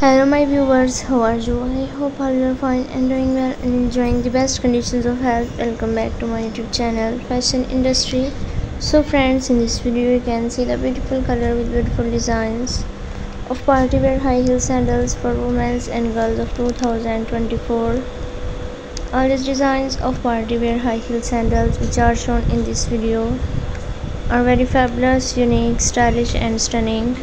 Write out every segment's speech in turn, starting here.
hello my viewers. How are you? I hope all you are fine and doing well and enjoying the best conditions of health. Welcome back to my youtube channel fashion industry. So friends in this video you can see the beautiful color with beautiful designs. Of party wear high heel sandals for women and girls of 2024 all these designs of party wear high heel sandals which are shown in this video are very fabulous unique stylish and stunning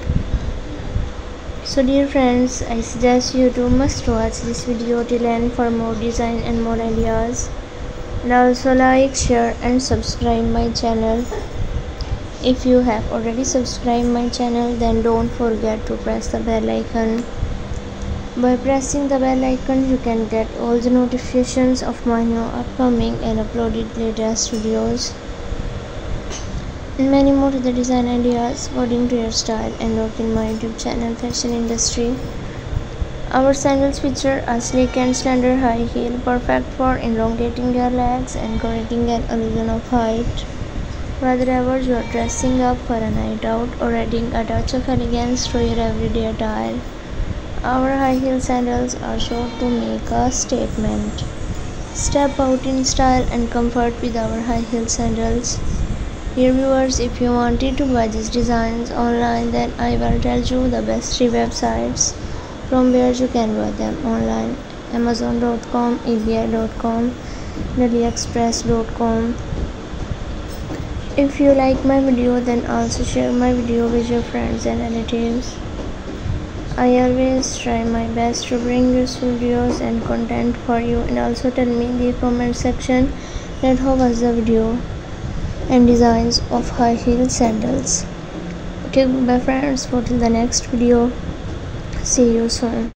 so dear friends, I suggest you to must watch this video till end for more design and more ideas. And also like, share and subscribe my channel. If you have already subscribed my channel then don't forget to press the bell icon. By pressing the bell icon you can get all the notifications of my new upcoming and uploaded latest videos many more to the design ideas according to your style and look in my youtube channel fashion industry. Our sandals feature a sleek and slender high heel perfect for elongating your legs and creating an illusion of height. Whether you are dressing up for a night out or adding a touch of elegance to your everyday attire our high heel sandals are sure to make a statement. Step out in style and comfort with our high heel sandals Dear viewers, if you wanted to buy these designs online, then I will tell you the best three websites from where you can buy them online. Amazon.com, eBay.com, AliExpress.com. If you like my video, then also share my video with your friends and relatives. I always try my best to bring useful videos and content for you and also tell me in the comment section that how was the video and designs of high heel sandals. Okay bye friends for till the next video. See you soon